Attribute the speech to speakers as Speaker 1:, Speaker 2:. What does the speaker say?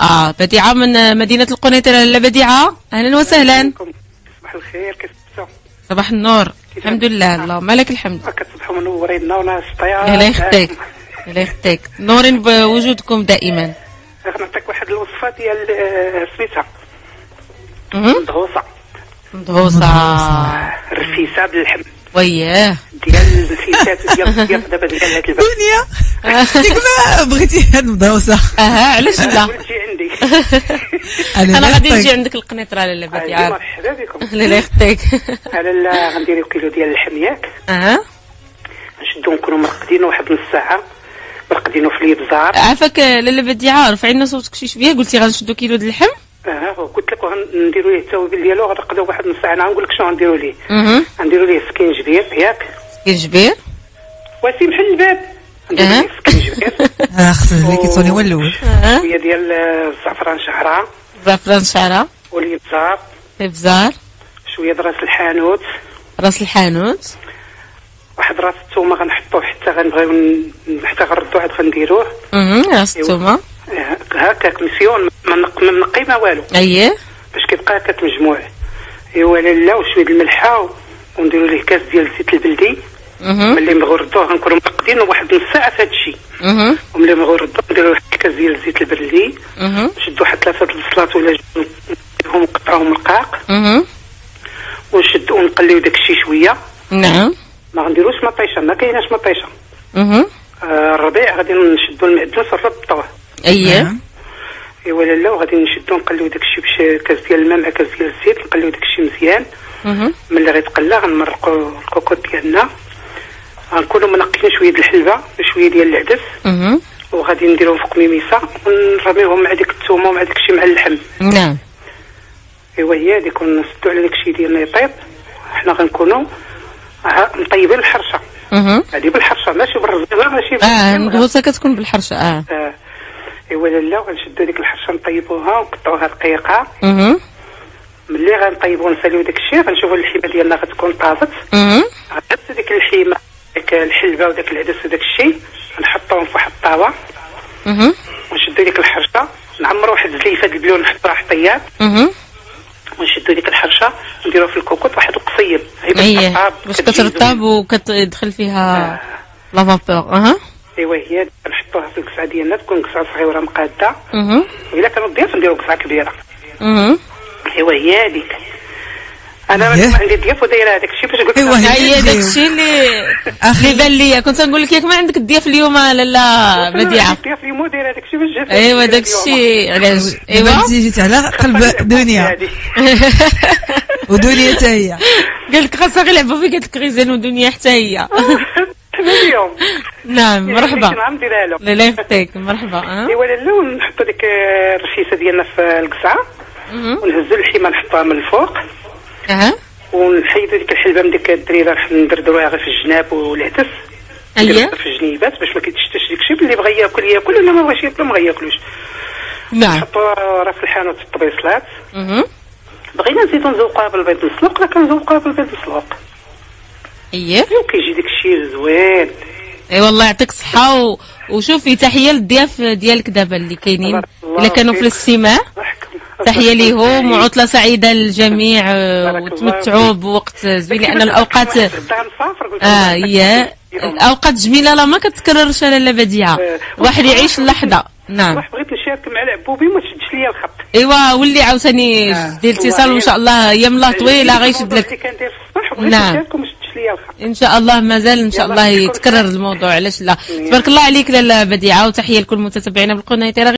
Speaker 1: آه بديعة من مدينة القنيطرة لاله بديعة. أهلا وسهلا.
Speaker 2: صباح الخير كيف
Speaker 1: صباح النور. الحمد لله. اللهم لك الحمد.
Speaker 2: كتصبحوا منورين وناشطين
Speaker 1: الله يخطيك. الله يخطيك. نورين بوجودكم دائما.
Speaker 2: نعطيك واحد الوصفة ديال آه، سميتها.
Speaker 1: مهم.
Speaker 2: دهوصه
Speaker 1: مدهوسه
Speaker 2: الرفيسه باللحم.
Speaker 1: وياه.
Speaker 2: ديال النفيسات ديال الضياف دابا ديال هاد
Speaker 3: دنيا. ديك ما بغيتي هاد المدهوسة
Speaker 1: أها علاش لا؟ أنا غادي. نجي عندك القنيطرة لاله بديعه
Speaker 2: مرحبا بكم.
Speaker 1: الله يخطيك.
Speaker 2: أنا لا غنديرو كيلو ديال اللحم ياك.
Speaker 1: أها.
Speaker 2: نشدو نكونوا مرقدين واحد نص ساعة. مرقدينو في الابزار
Speaker 1: عافاك لاله بديعه رفعي لنا صوتك شي شوية؟ قلتي غنشدو كيلو د اللحم؟
Speaker 2: آه قلت لك غنديرو ليه التوابل ديالو غنرقدو واحد نص ساعة. أنا غنقول لك شنو غنديرو ليه.
Speaker 1: أها.
Speaker 2: غنديرو ليه سكينجبير ياك.
Speaker 1: كنجبير
Speaker 2: واسي محل الباب. نديرو
Speaker 1: أه.
Speaker 2: ليه سكينجبير
Speaker 3: آه، خص اللي كيتصوني هو
Speaker 1: الأول.
Speaker 2: شوية ديال الزعفران شعره
Speaker 1: زعفران شعره
Speaker 2: والابزار
Speaker 1: ابزار
Speaker 2: شوية راس الحانوت.
Speaker 1: راس الحانوت.
Speaker 2: واحد راس الثومه غنحطوه حتى غنبغيو حتى غنردو عاد غنديروه.
Speaker 1: أها راس الثومه
Speaker 2: هكاك مسيون ما نق- ما نقي ما والو.
Speaker 1: أييه.
Speaker 2: باش كيبقى هكاك مجموع أيوا لالا وشوية د الملحة ونديرو ليه كاس ديال الزيت البلدي. ملي نبغيو نردوه غنكونوا مرقدين واحد نص ساعه في هذا الشيء وملي نبغيو نردوه نديرو واحد كاس ديال الزيت البلدي
Speaker 1: أها
Speaker 2: نشدو واحد ثلاثة البصلات ولا نديرهم نقطعوهم رقاق
Speaker 1: أها
Speaker 2: ونشدو ونقليو داك الشيء شوية.
Speaker 1: نعم.
Speaker 2: ما غنديروش مطيشه ما كايناش مطيشه
Speaker 1: أها
Speaker 2: آه الربيع غادي نشدو المعدنوس ونربطوه
Speaker 1: أييه.
Speaker 3: نعم.
Speaker 2: إيوا لالا وغادي نشدو نقليو داك الشيء بش كاس ديال الماء مع كاس ديال الزيت نقليو داك الشيء مزيان ملي غيتقلى غنمرقو الكوكوط ديالنا. غنكونوا منقيين شوية د الحلبة وشوية ديال العدس. وغادي نديروهم فوق ميميسة ونرميوهم مع ديك الثومه ومع داك الشيء مع اللحم.
Speaker 1: نعم.
Speaker 2: أيوا هي هذيك ونسدو على داك الشيء ديالنا يطيب حنا غنكونوا مطيبين الحرشه هذه بالحرشة ماشي بالرزيله ماشي آه
Speaker 1: ندوسها كتكون بالحرشة آه.
Speaker 2: آه. أيوا لالا غنشدو ديك الحرشة نطيبوها ونقطعوها رقيقه ملي غنطيبو ونساليو داك الشيء غنشوفو اللحمه ديالنا غتكون طابت غنهز ديك اللحمه ديك الحلبة وداك العدس وداك الشيء نحطوهم في واحد الطاوه ونشدو ديك الحرشة. نعمرو واحد الزليفه د البلون نحطوها حطيات ونشدو ديك الحرشة ونديروها في الكوكوط واحد القصيب. هي باش كتجي
Speaker 1: كترطب. وكتدخل فيها لا فابور أها.
Speaker 2: إيوا هي نحطوها في القصعة ديالنا تكون قصعة صغيرة مقادة.
Speaker 1: أها
Speaker 2: الا كانوا ضياف نديرو قصعة كبيرة.
Speaker 1: أها
Speaker 2: إيوا هي هذيك أنا
Speaker 3: إيه.
Speaker 2: عندي ضياف ودايره هذاك الشيء باش قلت لك
Speaker 3: هي.
Speaker 1: هي داكشي اللي اللي بان ليا. كنت نقول لك ياك ما عندك الضياف اليوم لالا بديعة.
Speaker 2: الضياف اليوم دايره هذاك الشيء باش جات
Speaker 1: ايوا داكشي علاش؟
Speaker 3: دابا
Speaker 1: ايوا
Speaker 3: انت جيتي على قلب دنيا. ودنيا حتى هي.
Speaker 1: قال لك خاصها غير يلعبوا فيك قالت لك غيزان ودنيا حتى هي.
Speaker 2: اليوم.
Speaker 1: نعم مرحبا.
Speaker 2: نعم ديرها له
Speaker 1: لا. لا يخطيك مرحبا. آه.
Speaker 2: إيوا لالا ونحطو ديك الرشيشه ديالنا في القصعة.
Speaker 1: مهم.
Speaker 2: ونهزو اللحمه نحطوها من الفوق.
Speaker 1: أها.
Speaker 2: ونحيدو ديك الحلبة من ديك الدريره ندردروها غير في الجناب والعدس
Speaker 1: اييه
Speaker 2: في الجنيبات باش ما كيتشتش ديك الشيء اللي بغى ياكل ياكل اللي ما بغاش ياكل ما غياكلوش.
Speaker 1: نعم.
Speaker 2: نحطو راس الحانوت في الطبيصلات
Speaker 1: مهم.
Speaker 2: بغينا نزيدو نزوقوها بالبيض مسلوق لا كنزوقوها بالبيض مسلوق
Speaker 1: اييه
Speaker 2: وكيجي ديك الشيء زوين.
Speaker 1: أي والله يعطيك الصحة و... وشوفي تحية للضياف ديالك دابا اللي كاينين. إلا كانوا في. الاستماع. تحية ليهم وعطلة سعيدة للجميع آه،
Speaker 2: الله
Speaker 1: وتمتعوا بوقت زوين لأن الأوقات هي
Speaker 2: اليوم.
Speaker 1: الأوقات جميلة لا ما كتكررش لالا بديعة.
Speaker 2: آه.
Speaker 1: واحد يعيش اللحظة. نعم.
Speaker 2: بغيت نشارك مع العبوبي؟ وما تشدش ليا الخط.
Speaker 1: إيوا ولي عاوتاني
Speaker 2: آه.
Speaker 1: دير اتصال وإن شاء الله يا ملا طويلة غيشد لك. نعم. إن شاء الله مازال إن شاء الله يتكرر. الموضوع. علاش لا؟ تبارك الله عليك لالا بديعة وتحية لكل متتبعينا بالقنيطرة